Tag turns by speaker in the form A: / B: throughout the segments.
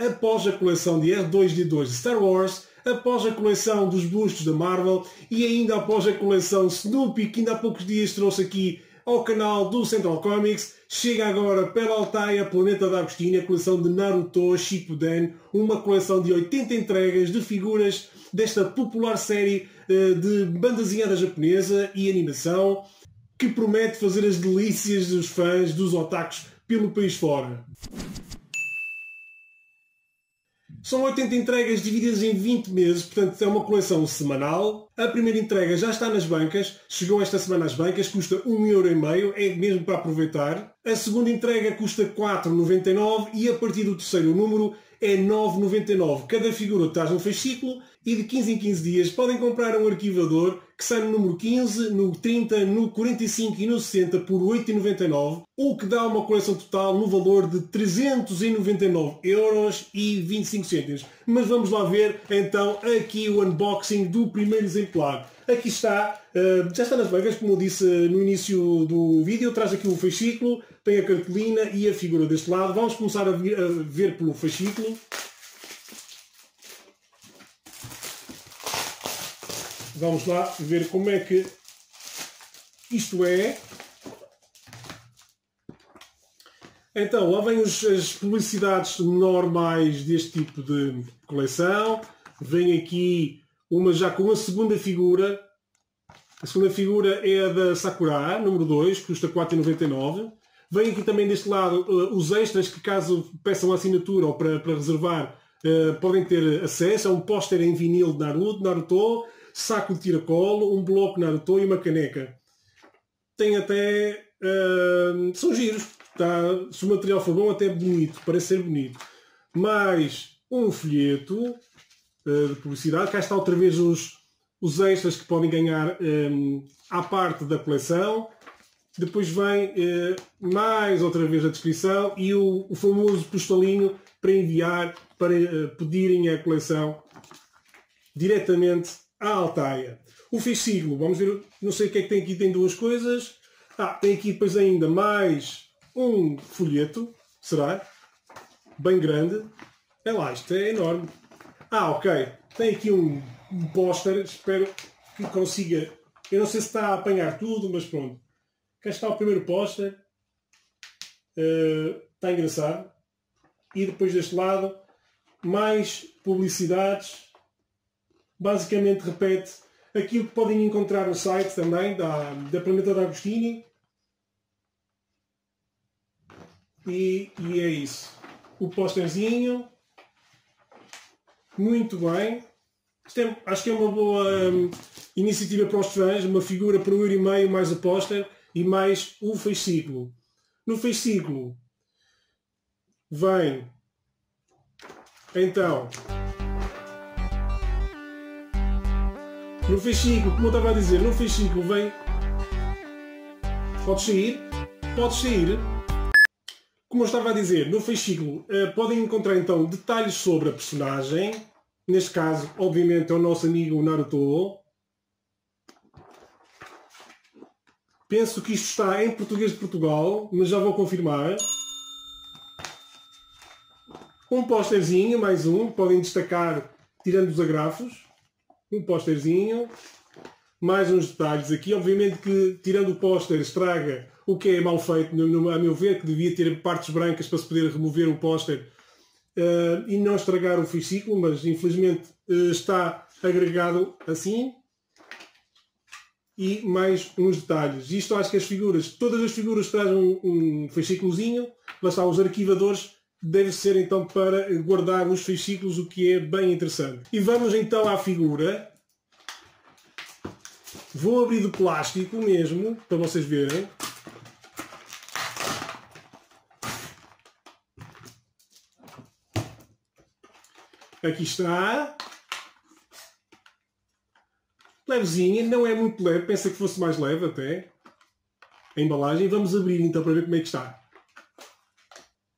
A: após a coleção de R2D2 de Star Wars, após a coleção dos bustos da Marvel e ainda após a coleção Snoopy, que ainda há poucos dias trouxe aqui ao canal do Central Comics. Chega agora pela Altaia Planeta da Agostinho, a coleção de Naruto Shippuden, uma coleção de 80 entregas de figuras desta popular série uh, de bandazinhada japonesa e animação que promete fazer as delícias dos fãs, dos otakus, pelo país fora. São 80 entregas divididas em 20 meses, portanto é uma coleção semanal. A primeira entrega já está nas bancas, chegou esta semana às bancas, custa 1,5€, é mesmo para aproveitar. A segunda entrega custa 4,99€ e a partir do terceiro número é 9,99. Cada figura traz um fascículo e de 15 em 15 dias podem comprar um arquivador que sai no número 15, no 30, no 45 e no 60 por 8,99, o que dá uma coleção total no valor de 399 euros e 25 cêntimos. Mas vamos lá ver então aqui o unboxing do primeiro exemplar. Aqui está, uh, já está nas bancas, como eu disse no início do vídeo, traz aqui o fascículo, tem a cartolina e a figura deste lado. Vamos começar a ver pelo fascículo. Vamos lá ver como é que isto é. Então, lá os, as publicidades normais deste tipo de coleção. Vem aqui uma já com a segunda figura. A segunda figura é a da Sakura, número 2, custa 4,99. Vem aqui também deste lado uh, os extras que caso peçam assinatura ou para, para reservar uh, podem ter acesso. É um póster em vinil de Naruto, Naruto, saco de tiracolo, um bloco Naruto e uma caneca. Tem até... Uh, são giros. Tá? Se o material for bom, até bonito. Parece ser bonito. Mais um folheto de publicidade. Cá está outra vez os, os extras que podem ganhar um, à parte da coleção. Depois vem eh, mais outra vez a descrição e o, o famoso postalinho para enviar, para eh, pedirem a coleção diretamente à Altaia. O fascículo, vamos ver, não sei o que é que tem aqui, tem duas coisas. Ah, tem aqui depois ainda mais um folheto, será? Bem grande. É lá, isto é enorme. Ah, ok. Tem aqui um, um póster, espero que consiga. Eu não sei se está a apanhar tudo, mas pronto. Cá está o primeiro póster. Uh, está engraçado. E depois deste lado, mais publicidades. Basicamente repete aquilo que podem encontrar no site também da, da Planeta da Agostini. E, e é isso. O pósterzinho. Muito bem. É, acho que é uma boa um, iniciativa para os fãs. Uma figura por um euro e meio mais o póster e mais o fascículo. No fascículo vem então no fascículo, como eu estava a dizer, no fascículo vem. Pode sair, pode sair. Como eu estava a dizer, no fascículo uh, podem encontrar então detalhes sobre a personagem. Neste caso, obviamente, é o nosso amigo Naruto. Penso que isto está em português de Portugal, mas já vou confirmar. Um pósterzinho, mais um, podem destacar tirando os agrafos. Um pósterzinho. Mais uns detalhes aqui. Obviamente que tirando o póster estraga o que é mal feito, a meu ver, que devia ter partes brancas para se poder remover o póster uh, e não estragar o fascículo, mas infelizmente uh, está agregado assim e mais uns detalhes. Isto acho que as figuras, todas as figuras trazem um, um fascículozinho, lá está, os arquivadores deve ser então para guardar os fascículos, o que é bem interessante. E vamos então à figura. Vou abrir do plástico mesmo, para vocês verem. Aqui está levezinha, não é muito leve, pensa que fosse mais leve até. A embalagem. Vamos abrir então para ver como é que está.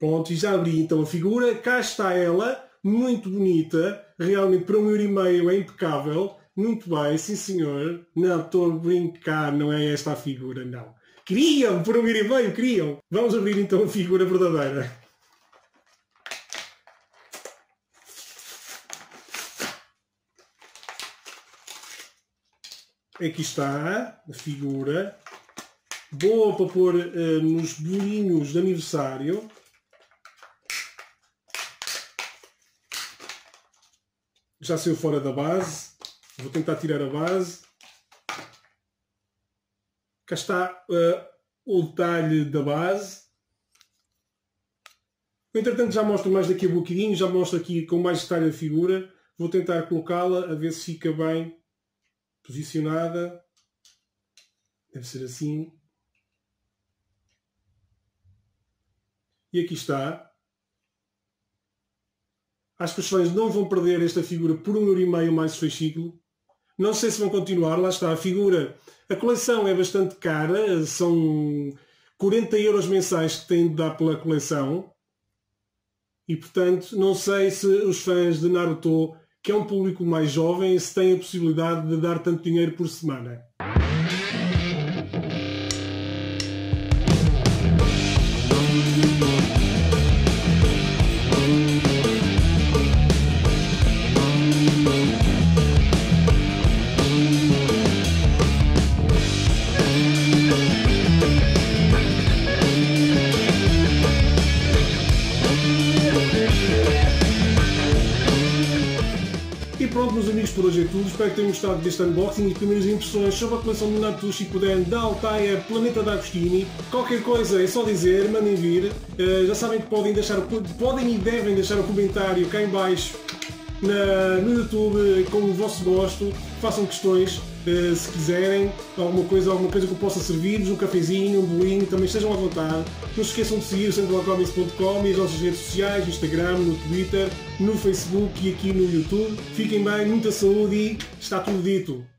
A: Pronto, e já abri então a figura. Cá está ela, muito bonita, realmente para um euro e meio é impecável. Muito bem, sim senhor. Não, estou a brincar, não é esta a figura, não. Queriam, por um euro e meio, queriam. Vamos abrir então a figura verdadeira. Aqui está a figura. Boa para pôr uh, nos bolinhos de aniversário. Já saiu fora da base. Vou tentar tirar a base. Cá está uh, o detalhe da base. Entretanto já mostro mais daqui a bocadinho, já mostro aqui com mais detalhe a figura. Vou tentar colocá-la a ver se fica bem posicionada. Deve ser assim. E aqui está. Acho que os fãs não vão perder esta figura por um euro e meio mais fascículo. Não sei se vão continuar, lá está a figura. A coleção é bastante cara, são 40 euros mensais que têm de dar pela coleção. E portanto, não sei se os fãs de Naruto que é um público mais jovem, se tem a possibilidade de dar tanto dinheiro por semana. Pronto, meus amigos, por hoje é tudo. Espero que tenham gostado deste unboxing e primeiras impressões sobre a coleção de Natushi Puden da Altaia Planeta da Agostini. Qualquer coisa é só dizer, mandem vir. Uh, já sabem que podem deixar, podem e devem deixar o comentário cá em baixo na, no YouTube com o vosso gosto. Façam questões uh, se quiserem, alguma coisa, alguma coisa que eu possa servir-vos, um cafezinho, um bolinho, também estejam à vontade. Não se esqueçam de seguir o centralcomics.com e as nossas redes sociais, no Instagram, no Twitter, no Facebook e aqui no YouTube. Fiquem bem, muita saúde e está tudo dito.